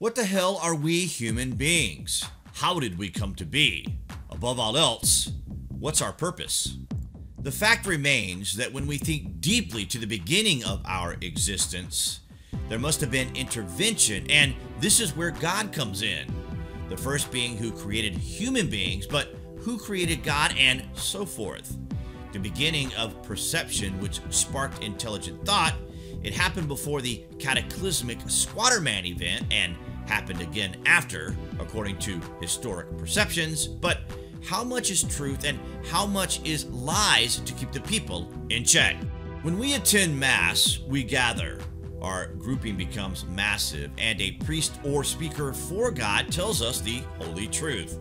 What the hell are we human beings? How did we come to be? Above all else, what's our purpose? The fact remains that when we think deeply to the beginning of our existence, there must have been intervention, and this is where God comes in. The first being who created human beings, but who created God, and so forth. The beginning of perception, which sparked intelligent thought, it happened before the cataclysmic Squatterman event and happened again after, according to historic perceptions. But how much is truth and how much is lies to keep the people in check? When we attend Mass, we gather. Our grouping becomes massive, and a priest or speaker for God tells us the holy truth,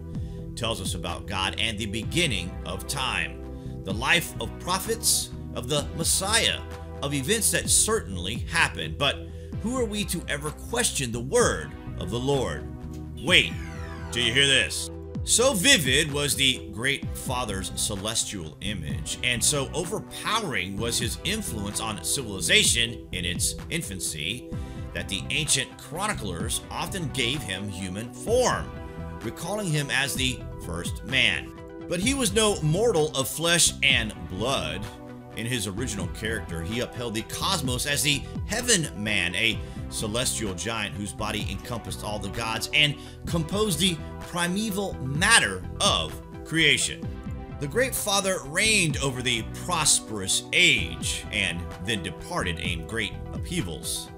tells us about God and the beginning of time, the life of prophets, of the Messiah, of events that certainly happened. But who are we to ever question the word of the Lord? Wait do you hear this. So vivid was the Great Father's celestial image, and so overpowering was his influence on civilization in its infancy, that the ancient chroniclers often gave him human form, recalling him as the first man. But he was no mortal of flesh and blood. In his original character, he upheld the cosmos as the Heaven Man, a celestial giant whose body encompassed all the gods and composed the primeval matter of creation. The Great Father reigned over the prosperous age and then departed in great upheavals.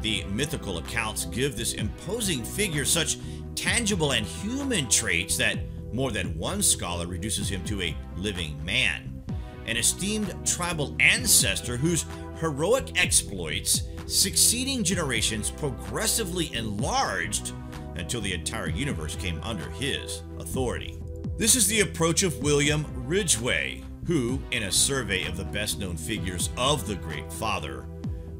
The mythical accounts give this imposing figure such tangible and human traits that more than one scholar reduces him to a living man, an esteemed tribal ancestor whose heroic exploits succeeding generations progressively enlarged until the entire universe came under his authority. This is the approach of William Ridgway, who, in a survey of the best known figures of the Great Father,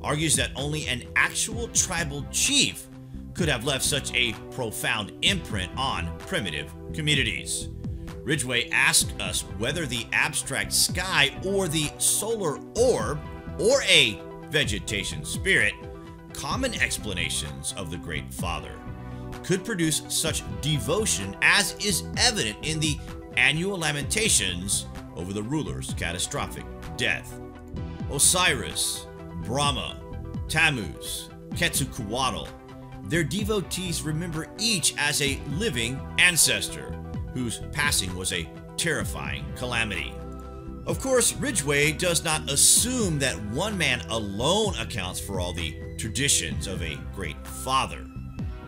argues that only an actual tribal chief could have left such a profound imprint on primitive communities. Ridgway asked us whether the abstract sky or the solar orb or a vegetation spirit, common explanations of the Great Father, could produce such devotion as is evident in the annual lamentations over the ruler's catastrophic death. Osiris, Brahma, Tammuz, Quetzalcoatl, their devotees remember each as a living ancestor whose passing was a terrifying calamity. Of course, Ridgway does not assume that one man alone accounts for all the traditions of a great father.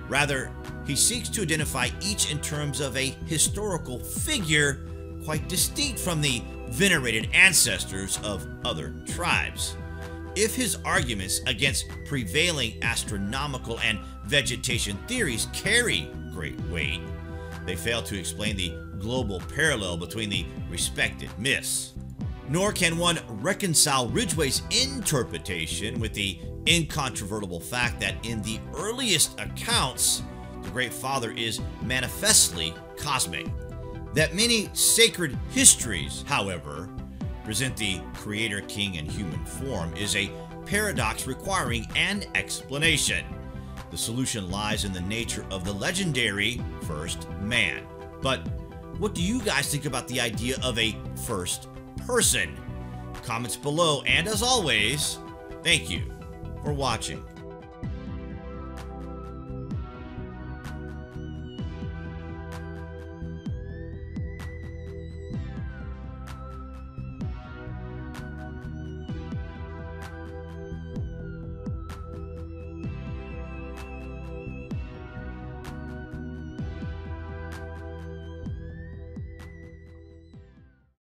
Rather, he seeks to identify each in terms of a historical figure quite distinct from the venerated ancestors of other tribes. If his arguments against prevailing astronomical and vegetation theories carry great weight, they fail to explain the global parallel between the respected myths. Nor can one reconcile Ridgway's interpretation with the incontrovertible fact that in the earliest accounts, the Great Father is manifestly cosmic. That many sacred histories, however, present the Creator, King, in human form is a paradox requiring an explanation. The solution lies in the nature of the legendary first man. But what do you guys think about the idea of a first person? Comments below, and as always, thank you for watching.